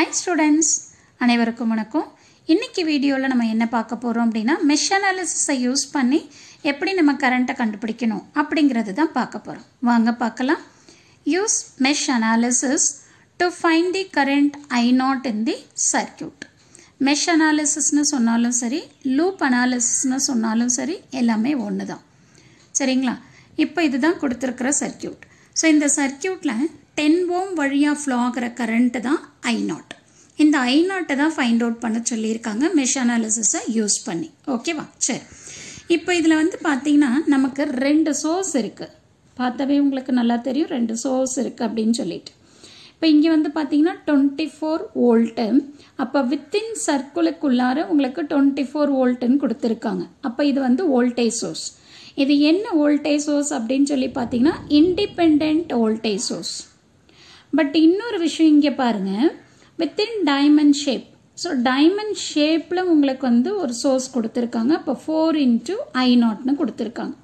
Hi students அனைவருக்கும் வணக்கம். இன்னைக்கு வீடியோவில் நம்ம என்ன பார்க்க போகிறோம் அப்படின்னா மெஷ் அனாலிசிஸை யூஸ் பண்ணி எப்படி நம்ம கரண்ட்டை கண்டுபிடிக்கணும் அப்படிங்கிறது தான் பார்க்க போகிறோம் வாங்க பார்க்கலாம். Use mesh analysis to find the current I naught in the circuit mesh அனாலிசிஸ்னு சொன்னாலும் சரி லூப் அனாலிசிஸ்னு சொன்னாலும் சரி எல்லாமே ஒன்று தான் சரிங்களா? இப்போ இதுதான் கொடுத்துருக்கிற சர்க்கியூட் ஸோ இந்த சர்க்கியூட்டில் டென் ஓம் வழியாக ஃப்ளோ ஆகிற கரண்ட்டு தான் ஐ நாட் இந்த ஐ நாட்டை தான் ஃபைண்ட் அவுட் பண்ண சொல்லியிருக்காங்க. மெஷ் அனாலிசிஸை யூஸ் பண்ணி. ஓகேவா சரி. இப்போ இதில் வந்து பார்த்தீங்கன்னா நமக்கு ரெண்டு சோர்ஸ் இருக்குது பார்த்தாவே உங்களுக்கு நல்லா தெரியும். ரெண்டு சோர்ஸ் இருக்குது அப்படின்னு சொல்லிட்டு. இப்போ இங்கே வந்து பார்த்தீங்கன்னா டுவெண்ட்டி ஃபோர் வோல்ட்டு அப்போ வித்தின் சர்க்குலுக்குள்ளார உங்களுக்கு டுவெண்ட்டி ஃபோர் வோல்ட்டுன்னு கொடுத்துருக்காங்க. அப்போ இது வந்து வோல்டேஜ் சோர்ஸ் இது என்ன வோல்டேஜ் சோர்ஸ் அப்படின்னு சொல்லி பார்த்தீங்கன்னா இண்டிபெண்ட் வோல்டேஜ் சோர்ஸ் பட் இன்னொரு விஷயம் இங்கே பாருங்கள் within diamond shape so diamond ஷேப்பில் உங்களுக்கு வந்து ஒரு சோர்ஸ் கொடுத்துருக்காங்க. அப்போ ஃபோர் இன்ட்டு ஐ நாட்னு கொடுத்துருக்காங்க.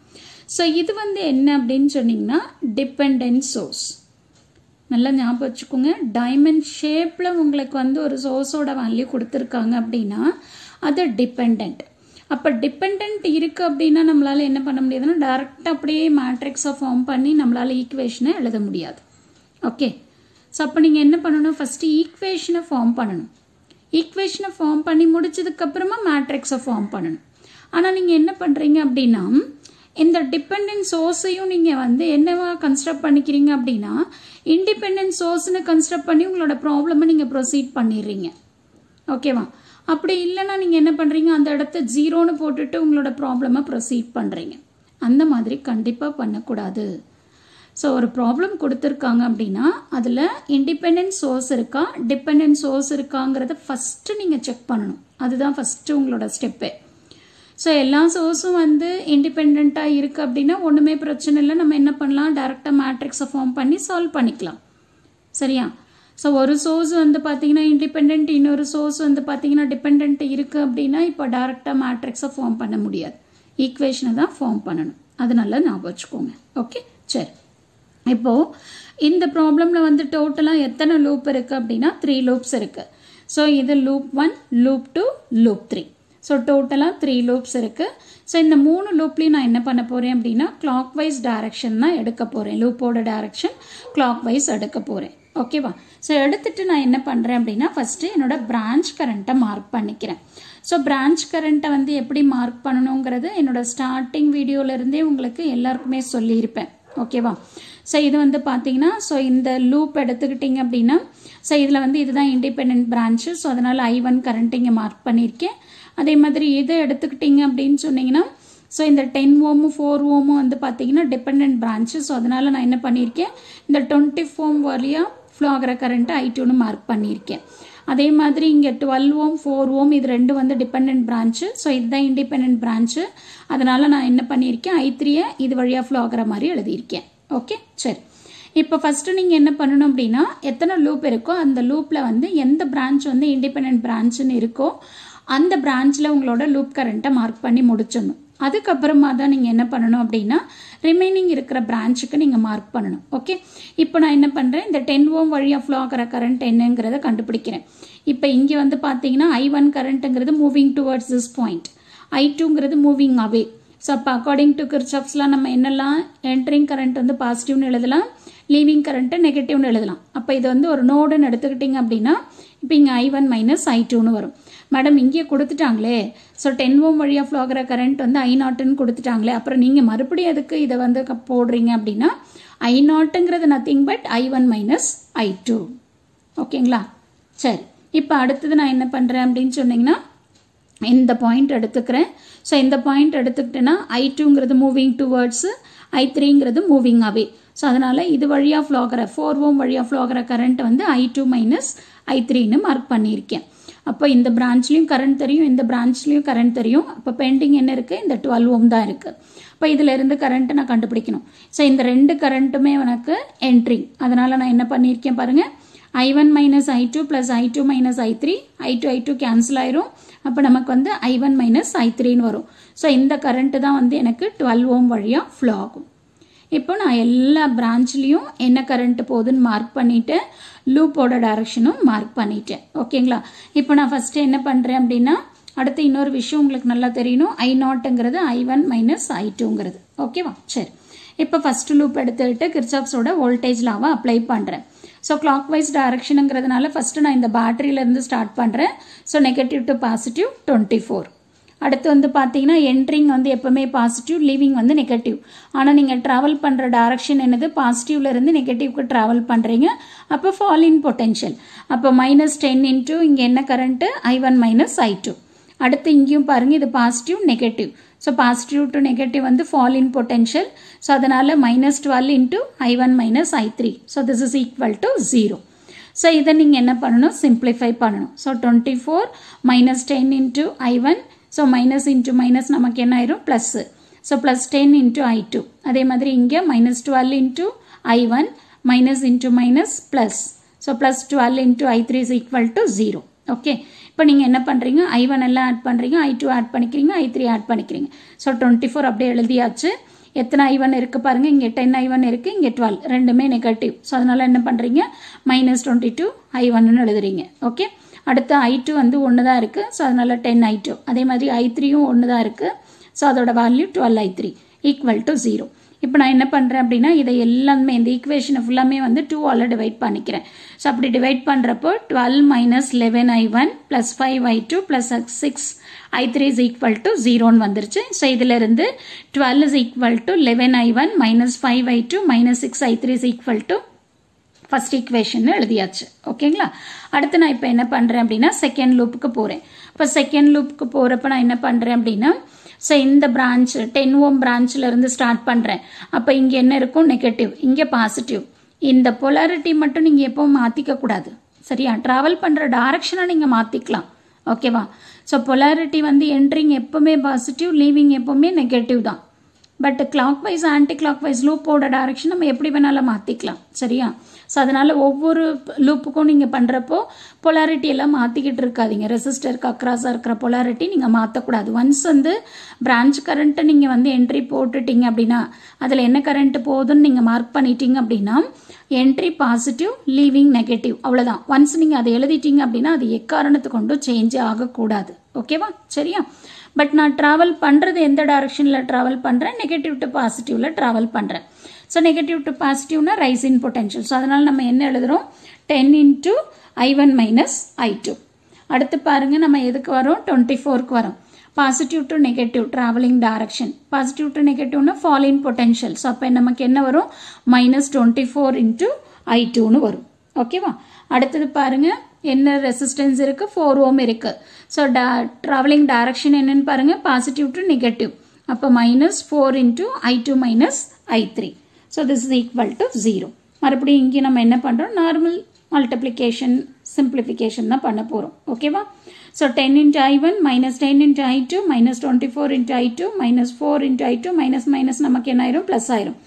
ஸோ இது வந்து என்ன அப்படின்னு சொன்னீங்கன்னா டிபெண்ட் சோர்ஸ் நல்லா ஞாபகம் வச்சுக்கோங்க. டைமண்ட் ஷேப்பில் உங்களுக்கு வந்து ஒரு சோர்ஸோட வேல்யூ கொடுத்துருக்காங்க அப்படின்னா அது டிபெண்ட் அப்போ டிபெண்ட் இருக்குது அப்படின்னா நம்மளால் என்ன பண்ண முடியாதுன்னா டேரெக்டாக அப்படியே மேட்ரிக்ஸை ஃபார்ம் பண்ணி நம்மளால் ஈக்குவேஷனை எழுத முடியாது. ஓகே ஸோ அப்போ நீங்கள் என்ன பண்ணணும்? ஃபஸ்ட்டு ஈக்குவேஷனை ஃபார்ம் பண்ணணும். ஈக்குவேஷனை ஃபார்ம் பண்ணி முடிச்சதுக்கப்புறமா மேட்ரிக்ஸை ஃபார்ம் பண்ணணும். ஆனால் நீங்கள் என்ன பண்ணுறீங்க அப்படின்னா இந்த டிபெண்டன்ட் சோர்ஸையும் நீங்கள் வந்து என்னவா கன்ஸ்ட்ரக்ட் பண்ணிக்கிறீங்க அப்படின்னா இண்டிபெண்டன்ட் சோர்ஸ்னு கன்ஸ்ட்ரக்ட் பண்ணி உங்களோட ப்ராப்ளமை நீங்கள் ப்ரொசீட் பண்ணிடுறீங்க. ஓகேவா அப்படி இல்லைன்னா நீங்கள் என்ன பண்ணுறீங்க அந்த இடத்த ஜீரோன்னு போட்டுட்டு உங்களோட ப்ராப்ளமை ப்ரொசீட் பண்ணுறீங்க அந்த மாதிரி கண்டிப்பாக பண்ணக்கூடாது. ஸோ ஒரு ப்ராப்ளம் கொடுத்துருக்காங்க அப்படின்னா அதில் இண்டிபெண்ட் சோர்ஸ் இருக்கா? டிபெண்ட் சோர்ஸ் இருக்காங்கிறத ஃபஸ்ட்டு நீங்கள் செக் பண்ணணும். அதுதான் ஃபஸ்ட்டு உங்களோட ஸ்டெப்பு ஸோ எல்லா சோர்ஸும் வந்து இண்டிபெண்ட்டாக இருக்குது அப்படின்னா ஒன்றுமே பிரச்சனை இல்லை. நம்ம என்ன பண்ணலாம்? டேரெக்டாக மேட்ரிக்ஸை ஃபார்ம் பண்ணி சால்வ் பண்ணிக்கலாம். சரியா? ஸோ ஒரு சோர்ஸ் வந்து பார்த்தீங்கன்னா இண்டிபெண்ட் இன்னொரு சோர்ஸ் வந்து பார்த்தீங்கன்னா டிபெண்ட் இருக்குது அப்படின்னா இப்போ டேரெக்டாக மேட்ரிக்ஸை ஃபார்ம் பண்ண முடியாது. ஈக்குவேஷனை தான் ஃபார்ம் பண்ணணும். அது நல்லா ஞாபகம் வச்சுக்கோங்க. ஓகே சரி. இப்போது இந்த ப்ராப்ளமில் வந்து டோட்டலாக எத்தனை லூப் இருக்குது அப்படின்னா த்ரீ லூப்ஸ் இருக்குது ஸோ இது loop one loop two loop three so டோட்டலாக த்ரீ லூப்ஸ் இருக்குது ஸோ இந்த மூணு லூப்லேயும் நான் என்ன பண்ண போகிறேன் அப்படின்னா கிளாக் வைஸ் டைரக்ஷன் தான் எடுக்க போகிறேன் லூப்போட டைரக்ஷன் கிளாக் வைஸ் எடுக்க போகிறேன் ஓகேவா ஸோ எடுத்துட்டு நான் என்ன பண்ணுறேன் அப்படின்னா ஃபஸ்ட்டு என்னோடய பிரான்ச் கரண்ட்டை மார்க் பண்ணிக்கிறேன். ஸோ பிரான்ச் கரண்ட்டை வந்து எப்படி மார்க் பண்ணணுங்கிறது என்னோடய ஸ்டார்டிங் வீடியோலேருந்தே உங்களுக்கு எல்லாருக்குமே சொல்லியிருப்பேன். ஓகேவா ஸோ இது வந்து பார்த்தீங்கன்னா ஸோ இந்த லூப் எடுத்துக்கிட்டிங்க அப்படின்னா ஸோ இதில் வந்து இதுதான் இண்டிபெண்ட் பிரான்ச்சு ஸோ அதனால் ஐ ஒன் கரண்ட் இங்கே மார்க் பண்ணியிருக்கேன் அதே மாதிரி இதை எடுத்துக்கிட்டிங்க அப்படின்னு சொன்னீங்கன்னா ஸோ இந்த டென் ஓமும் ஃபோர் ஓமும் வந்து பார்த்தீங்கன்னா டிபெண்ட் பிரான்ச்சு ஸோ அதனால் நான் என்ன பண்ணியிருக்கேன் இந்த டுவெண்ட்டி ஃபோம் வழியாக ஃப்ளோ ஆகிற கரண்ட்டு ஐ டூன்னு மார்க் பண்ணியிருக்கேன் அதே மாதிரி இங்கே டுவெல் ஓம் ஃபோர் ஓம் இது ரெண்டு வந்து டிபெண்ட் பிரான்ச்சு ஸோ இதுதான் இண்டிபெண்ட் பிரான்ச்சு அதனால் நான் என்ன பண்ணியிருக்கேன் ஐ த்ரீயை இது வழியாக ஃப்ளோ ஆகிற மாதிரி எழுதியிருக்கேன். ஓகே சரி. இப்போ ஃபஸ்ட்டு நீங்கள் என்ன பண்ணணும் அப்படின்னா எத்தனை லூப் இருக்கோ அந்த லூப்பில் வந்து எந்த பிரான்ச் வந்து இண்டிபெண்ட் பிரான்ச்சுன்னு இருக்கோ அந்த பிரான்ச்சில் உங்களோட லூப் கரண்ட்டை மார்க் பண்ணி முடிச்சிடணும். அதுக்கப்புறமா தான் நீங்கள் என்ன பண்ணணும் அப்படின்னா ரிமைனிங் இருக்கிற பிரான்ச்சுக்கு நீங்கள் மார்க் பண்ணணும். ஓகே இப்போ நான் என்ன பண்ணுறேன் இந்த டென் ஓம் வழியாக ஃப்ளோ ஆகிற கரண்ட் என்னங்கிறத கண்டுபிடிக்கிறேன். இப்போ இங்கே வந்து பார்த்தீங்கன்னா I one கரண்ட்டுங்கிறது moving towards this point I டூங்கிறது moving away so அப்போ அக்கார்டிங் டு கிர்ச்சாப்ஸ்லாம் நம்ம என்னெல்லாம் என்ட்ரிங் கரண்ட் வந்து பாசிட்டிவ்னு எழுதலாம் லீவிங் கரண்ட்டு நெகட்டிவ்னு எழுதலாம். அப்போ இது வந்து ஒரு நோடுன்னு எடுத்துக்கிட்டிங்க அப்படின்னா இப்போ இங்கே ஐ ஒன் மைனஸ் ஐ டூன்னு வரும். மேடம் இங்கே கொடுத்துட்டாங்களே. ஸோ டென் ஓம் வழியாக ஃப்ளோகிற கரண்ட் வந்து ஐ நாட்டுன்னு கொடுத்துட்டாங்களே. அப்புறம் நீங்கள் மறுபடியும் அதுக்கு இதை வந்து போடுறீங்க அப்படின்னா I நாட்டுங்கிறது nothing but I one minus I two ஓகேங்களா சரி. இப்போ அடுத்தது நான் என்ன பண்ணுறேன் அப்படின்னு சொன்னீங்கன்னா இந்த பாயிண்ட் எடுத்துக்கிறேன். ஸோ இந்த பாயிண்ட் எடுத்துக்கிட்டேன்னா ஐ டூங்கிறது மூவிங் டுவர்ட்ஸு ஐ த்ரீங்கிறது மூவிங் அவே ஸோ அதனால் இது வழியாக ஃப்ளோ ஃபோர் ஓம் வழியாக ஃப்ளோகிற கரண்ட் வந்து ஐ டூ மைனஸ் ஐ த்ரீன்னு மார்க் பண்ணியிருக்கேன். அப்போ இந்த பிரான்ச்லேயும் கரண்ட் தெரியும் இந்த பிரான்ச்லேயும் கரண்ட் தெரியும். அப்போ பெயிண்டிங் என்ன இருக்குது இந்த டுவெல் ஓம் தான் இருக்குது இப்போ இதில் இருந்து கரண்ட்டை நான் கண்டுபிடிக்கணும். ஸோ இந்த ரெண்டு கரண்ட்டுமே எனக்கு என்ட்ரிங் அதனால் நான் என்ன பண்ணியிருக்கேன் பாருங்கள் I one minus I two plus I two minus I three I two I two cancel ஆயிரும். அப்போ நமக்கு வந்து ஐ ஒன் மைனஸ் ஐ த்ரீன்னு வரும். ஸோ இந்த கரண்ட்டு தான் வந்து எனக்கு டுவெல் ஓம் வழியாக ஃப்ளோ ஆகும். இப்போ நான் எல்லா பிரான்ச்லேயும் என்ன கரண்ட் போகுதுன்னு மார்க் பண்ணிவிட்டு லூப்போட டைரக்ஷனும் மார்க் பண்ணிட்டேன். ஓகேங்களா இப்போ நான் ஃபஸ்ட்டு என்ன பண்ணுறேன் அப்படின்னா அடுத்து இன்னொரு விஷயம் உங்களுக்கு நல்லா தெரியணும். ஐ நாட்டுங்கிறது ஐ ஒன் மைனஸ் ஐ டூங்கிறது ஓகேவா சரி. இப்போ ஃபர்ஸ்ட் லூப் எடுத்துக்கிட்டு கிர்ச்சாப்ஸோட வோல்டேஜ் லாவை அப்ளை பண்ணுறேன் ஸோ கிளாக் வைஸ் டைரக்ஷனுங்கிறதுனால ஃபஸ்ட்டு நான் இந்த பேட்டரியிலேருந்து ஸ்டார்ட் பண்ணுறேன் so negative to positive twenty four அடுத்து வந்து பார்த்தீங்கன்னா என்ட்ரிங் வந்து எப்போவுமே பாசிட்டிவ் லீவிங் வந்து நெகட்டிவ் ஆனால் நீங்கள் ட்ராவல் பண்ணுற டைரக்ஷன் என்னது? பாசிட்டிவ்லேருந்து நெகட்டிவ்க்கு ட்ராவல் பண்ணுறீங்க அப்போ ஃபால் இன் பொட்டென்ஷியல் அப்போ மைனஸ் டென் இன்ட்டு இங்கே என்ன current I one minus I two அடுத்து இங்கேயும் பாருங்கள் இது positive negative so positive to negative வந்து ஃபால் இன் பொட்டென்ஷியல் ஸோ அதனால் minus twelve into I one minus I three so this is equal to zero so இதை நீங்கள் என்ன பண்ணணும்? சிம்பிளிஃபை பண்ணணும். So twenty four minus ten into I one so minus into minus நமக்கு என்ன ஆயிரும்? Plus so plus ten into I two அதே மாதிரி இங்கே minus twelve into I one minus into minus plus so plus twelve into I three is equal to zero okay இப்போ நீங்கள் என்ன பண்ணுறீங்க ஐ ஒன் எல்லாம் ஆட் பண்ணுறீங்க ஐ டூ ஆட் பண்ணிக்கிறீங்க? ஐ த்ரீ ஆட் பண்ணிக்கிறீங்க. ஸோ டுவெண்ட்டி ஃபோர் அப்படியே எழுதியாச்சு. எத்தனை ஐ ஒன் இருக்குது பாருங்கள் இங்கே டென் ஐ ஒன் இருக்குது இங்கே டுவெல் ரெண்டுமே நெகட்டிவ் ஸோ அதனால் என்ன பண்ணுறீங்க மைனஸ் டுவெண்ட்டி டூ ஐ ஒன்னு எழுதுறீங்க. ஓகே அடுத்து ஐ டூ வந்து ஒன்று தான் இருக்குது ஸோ அதனால் டென் ஐ டூ அதே மாதிரி ஐ த்ரீயும் ஒன்று தான் இருக்குது ஸோ அதோட value twelve I three equal to zero இப்போ நான் என்ன பண்ணுறேன் அப்படின்னா இதை எல்லாமே இந்த ஈக்குவேஷனை ஃபுல்லாமே வந்து டூவால் டிவைட் பண்ணிக்கிறேன். ஸோ அப்படி டிவைட் பண்ணுறப்போ twelve minus eleven I one plus five I two plus six I three is equal to ஜீரோன்னு வந்துருச்சு. ஸோ இதிலிருந்து twelve is equal to eleven I one minus five I two minus six I three is equal to first equation எழுதியாச்சு. ஓகேங்களா அடுத்து நான் இப்போ என்ன பண்ணுறேன் அப்படின்னா செகண்ட் லூப்புக்கு போகிறேன் இப்போ செகண்ட் லூப்புக்கு போகிறப்ப நான் என்ன பண்ணுறேன் அப்படின்னா ஸோ இந்த பிரான்ச் டென் ஓம் பிரான்ச்சில் இருந்து ஸ்டார்ட் பண்ணுறேன் அப்போ இங்கே என்ன இருக்கும்? நெகட்டிவ் இங்கே பாசிட்டிவ் இந்த பொலாரிட்டி மட்டும் நீங்கள் எப்போவும் மாற்றிக்க கூடாது. சரியா? ட்ராவல் பண்ணுற டைரக்ஷனை நீங்கள் மாற்றிக்கலாம் ஓகேவா ஸோ பொலாரிட்டி வந்து என்ட்ரிங் எப்போவுமே பாசிட்டிவ் லீவிங் எப்போவுமே நெகட்டிவ் தான். But clockwise anticlockwise லூப்போட டைரக்ஷன் நம்ம எப்படி வேணாலும் மாற்றிக்கலாம் சரியா? ஸோ அதனால் ஒவ்வொரு லூப்புக்கும் நீங்கள் பண்ணுறப்போ பொலாரிட்டி எல்லாம் மாற்றிக்கிட்டு இருக்காதீங்க. ரெசிஸ்டருக்கு அக்ராஸாக இருக்கிற பொலாரிட்டி நீங்கள் மாற்றக்கூடாது ஒன்ஸ் வந்து பிரான்ச் கரண்ட்டை நீங்கள் வந்து என்ட்ரி போட்டுட்டீங்க அப்படின்னா அதில் என்ன கரண்ட் போகுதுன்னு நீங்கள் மார்க் பண்ணிட்டீங்க அப்படின்னா என்ட்ரி பாசிட்டிவ் லீவிங் நெகட்டிவ் அவ்வளோதான் ஒன்ஸ் நீங்கள் அதை எழுதிட்டீங்க அப்படின்னா அது எக்காரணத்து கொண்டும் சேஞ்ச் ஆகக்கூடாது. ஓகேவா சரியா? பட் நான் ட்ராவல் பண்ணுறது எந்த டைரக்ஷனில் ட்ராவல் பண்ணுறேன் நெகட்டிவ் டு பாசிட்டிவில் ட்ராவல் பண்ணுறேன் ஸோ நெகட்டிவ் டு பாசிட்டிவ்னா ரைஸ் இன் பொட்டென்ஷியல் ஸோ அதனால் நம்ம என்ன எழுதுகிறோம் ten into I one minus I two அடுத்து பாருங்கள் நம்ம எதுக்கு வரோம்? டுவெண்ட்டி ஃபோருக்கு வரோம். Positive to negative travelling direction positive to நெகட்டிவ்னா fall in potential so அப்போ நமக்கு என்ன வரும்? Minus twenty four into I டூன்னு வரும். ஓகேவா அடுத்தது பாருங்கள் என்ன ரெசிஸ்டன்ஸ் இருக்குது ஃபோர் ஓம் இருக்குது ஸோ ட்ராவலிங் டைரக்ஷன் என்னன்னு பாருங்கள் பாசிட்டிவ் டு நெகட்டிவ் அப்போ minus four into I two minus I three so this is equal to zero மறுபடியும் இங்கே நம்ம என்ன பண்ணுறோம் நார்மல் மல்டிப்ளிகேஷன் சிம்பிளிஃபிகேஷன் தான் பண்ண போகிறோம் ஓகேவா so ten into I one minus ten into I two minus twenty four into I two minus four into I two minus minus நமக்கு என்ன ஆயிரும்? ப்ளஸ் ஆயிரும்.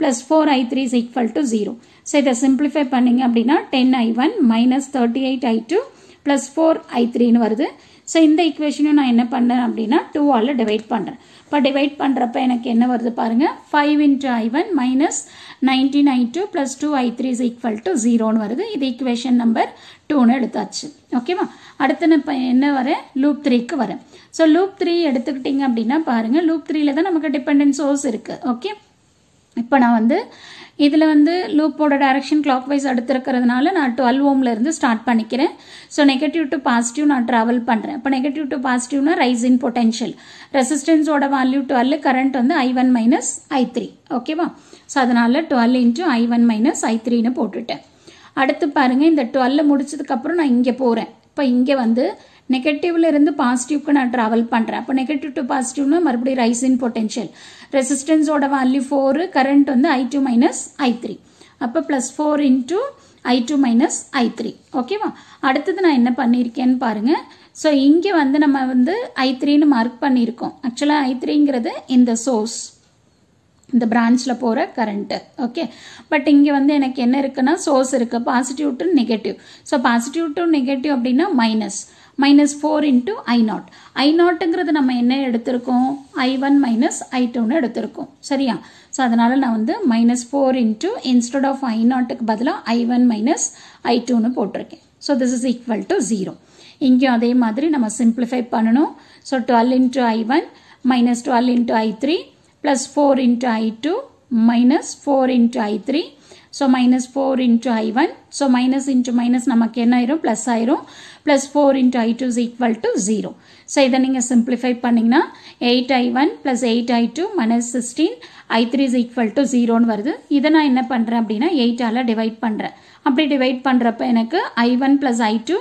Plus four I three is equal to zero so இதை simplify பண்ணிங்க அப்படின்னா ten I one minus thirty eight I two plus four I த்ரீன்னு வருது. So இந்த ஈக்குவேஷனையும் நான் என்ன பண்ணேன் அப்படின்னா டூவால் டிவைட் பண்ணுறேன் இப்போ டிவைட் பண்ணுறப்ப எனக்கு என்ன வருது பாருங்கள் five into I one minus nineteen I two plus two I three is equal to ஜீரோன்னு வருது. இது ஈக்குவேஷன் நம்பர் டூன்னு எடுத்தாச்சு. ஓகேவா அடுத்து நான் இப்போ என்ன வரேன்? லூப் த்ரீக்கு வரேன். ஸோ லூப் த்ரீ எடுத்துக்கிட்டிங்க அப்படின்னா பாருங்கள் லூப் த்ரீயில் தான் நமக்கு டிபெண்டன்ட் சோர்ஸ் இருக்குது ஓகே இப்போ நான் வந்து இதில் வந்து லூப்போட டைரக்ஷன் கிளாக் வைஸ் அடுத்திருக்கிறதுனால நான் டுவெல் ஓம்ல இருந்து ஸ்டார்ட் பண்ணிக்கிறேன். ஸோ நெகட்டிவ் டு பாசிட்டிவ் நான் ட்ராவல் பண்ணுறேன் இப்போ நெகட்டிவ் டு பாசிட்டிவ்னா ரைஸ் இன் பொட்டென்ஷியல் ரெசிஸ்டன்ஸோட வேல்யூ டுவெல் கரண்ட் வந்து I one minus I three ஓகேவா ஸோ அதனால twelve into I one minus I த்ரீன்னு போட்டுட்டேன். அடுத்து பாருங்கள் இந்த டுவெல்ல முடிச்சதுக்கப்புறம் நான் இங்கே போகிறேன் இப்போ இங்கே வந்து நெகட்டிவ்ல இருந்து பாசிட்டிவ்க்கு நான் ட்ராவல் பண்ணுறேன் அப்போ நெகட்டிவ் டு பாசிட்டிவ்னா மறுபடியும் ரைஸ் இன் பொட்டென்ஷியல் ரெசிஸ்டன்ஸோட வேல்யூ ஃபோரு கரண்ட் வந்து I two minus I three அப்போ plus four into I two minus I three ஓகேவா அடுத்தது நான் என்ன பண்ணியிருக்கேன்னு பாருங்கள் ஸோ இங்கே வந்து நம்ம வந்து ஐ த்ரீன்னு மார்க் பண்ணியிருக்கோம் ஆக்சுவலாக ஐ த்ரீங்கிறது இந்த சோர்ஸ் இந்த பிரான்ச்சில் போகிற கரண்ட்டு ஓகே பட் இங்கே வந்து எனக்கு என்ன இருக்குன்னா சோர்ஸ் இருக்குது positive to negative so positive to negative அப்படின்னா minus minus four into I naught I நாட்டுங்கிறது நம்ம என்ன எடுத்திருக்கோம்? ஐ ஒன் மைனஸ் ஐ டூன்னு எடுத்திருக்கோம். சரியா? ஸோ அதனால் நான் வந்து minus four into instead of I நாட்டுக்கு பதிலாக ஐ ஒன் மைனஸ் ஐ டூன்னு போட்டிருக்கேன். So this is equal to zero இங்கேயும் அதே மாதிரி நம்ம சிம்பிளிஃபை பண்ணணும். So twelve into I one minus twelve into I three plus four into I two minus four into I three so minus four into I one so minus into minus நமக்கு என்ன ஆயிரும் plus ஆயிரும். Plus four into I two is equal to zero so இதை நீங்கள் simplify பண்ணிங்கன்னா eight I one plus eight I two minus sixteen I three is equal to ஜீரோன்னு வருது. இதை நான் என்ன பண்ணுறேன் அப்படின்னா எயிட்டால் டிவைட் பண்ணுறேன் அப்படி டிவைட் பண்ணுறப்ப எனக்கு I one plus I two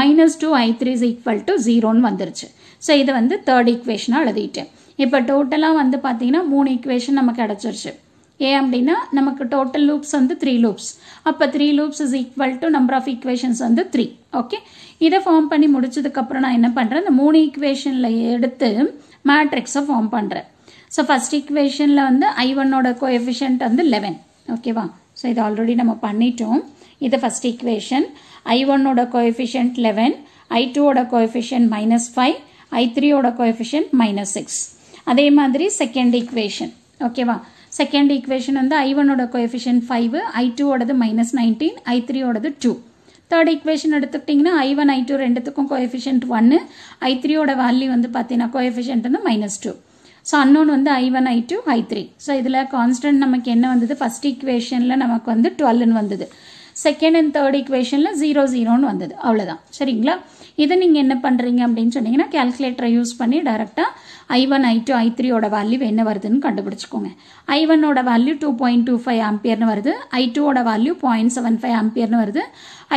minus two I three is equal to ஜீரோன்னு வந்துருச்சு. ஸோ இது வந்து தேர்ட் ஈக்குவேஷனாக எழுதிட்டேன். இப்போ டோட்டலாக வந்து பார்த்தீங்கன்னா மூணு ஈக்குவேஷன் நமக்கு கிடச்சிருச்சு. ஏன் அப்படின்னா நமக்கு டோட்டல் லூப்ஸ் வந்து த்ரீ லூப்ஸ் அப்போ three loops is equal to number of equations வந்து த்ரீ ஓகே இதை ஃபார்ம் பண்ணி முடிச்சதுக்கப்புறம் நான் என்ன பண்ணுறேன் இந்த மூணு ஈக்குவேஷனில் எடுத்து மேட்ரிக்ஸை ஃபார்ம் பண்ணுறேன் ஸோ ஃபஸ்ட் ஈக்குவேஷனில் வந்து ஐ ஒன்னோட கோஎஃபிஷியன்ட் வந்து லெவன் ஓகேவா ஸோ இது ஆல்ரெடி நம்ம பண்ணிட்டோம். இது ஃபஸ்ட் ஈக்குவேஷன் ஐ ஒன்னோட கோஎஃபிஷியன்ட் லெவன் ஐ டூவோட கோஎஃபிஷியன்ட் மைனஸ் ஃபைவ் ஐ த்ரீயோட கோஎஃபிஷியன்ட் மைனஸ் சிக்ஸ் அதே மாதிரி செகண்ட் ஈக்குவேஷன் ஓகேவா செகண்ட் ஈக்குவேஷன் வந்து ஐ ஒன்னோட கோஎஃபிஷியன் ஃபைவ் ஐ டூவோடது மைனஸ் நைன்டீன் ஐ த்ரீயோடது டூ தேர்ட் ஈக்குவேஷன் எடுத்துக்கிட்டிங்கன்னா ஐ ஒன் ஐ டூ ரெண்டுத்துக்கும் கோஎஃபிஷியன்ட் ஒன்று ஐ த்ரீயோட வேல்யூ வந்து பார்த்தீங்கன்னா கோஎஃபிஷியன்ட் வந்து மைனஸ் டூ ஸோ அன்னோன் வந்து I one I two I three so இதில் கான்ஸ்டன்ட் நமக்கு என்ன வந்தது? ஃபஸ்ட் ஈக்குவேஷனில் நமக்கு வந்து டுவெல்னு வந்தது. செகண்ட் அண்ட் தேர்ட் இக்குவேஷனில் ஜீரோ ஜீரோன்னு வந்தது. அவ்வளோதான் சரிங்களா? இதை நீங்கள் என்ன பண்ணுறீங்க அப்படின்னு சொன்னீங்கன்னா கேல்குலேட்டரை யூஸ் பண்ணி டேரெக்டாக ஐ ஒன் ஐ டூ ஐ த்ரீயோட வேல்யூ என்ன வருதுன்னு கண்டுபிடிச்சிக்கோங்க. ஐ ஒன்னோட value two point two five ஆம்பியர்னு வருது. ஐ டூவோட வேல்யூ பாயிண்ட் செவன் ஃபைவ் ஆம்பியர்னு வருது.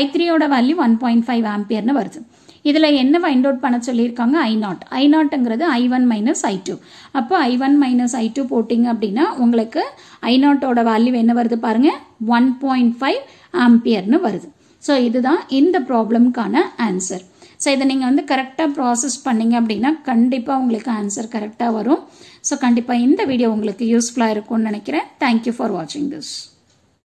ஐ த்ரீயோட வேல்யூ ஒன் பாயிண்ட் ஃபைவ் ஆம்பியர்னு வருது. இதில் என்ன ஃபைண்ட் அவுட் பண்ண சொல்லியிருக்காங்க? I not I நாட்டுங்கிறது I one minus I two அப்போ I one minus I two போட்டிங்க அப்படின்னா உங்களுக்கு ஐ நாட்டோட வேல்யூ என்ன வருது பாருங்கள் ஒன் பாயிண்ட் ஃபைவ் ஆம்பியர்னு வருது. ஸோ இதுதான் இந்த ப்ராப்ளம்க்கான ஆன்சர் ஸோ இதை நீங்கள் வந்து கரெக்டாக ப்ராசஸ் பண்ணீங்க அப்படின்னா கண்டிப்பாக உங்களுக்கு ஆன்சர் கரெக்டாக வரும். ஸோ கண்டிப்பாக இந்த வீடியோ உங்களுக்கு யூஸ்ஃபுல்லாக இருக்கும்னு நினைக்கிறேன். தேங்க்யூ ஃபார் வாட்சிங் திஸ்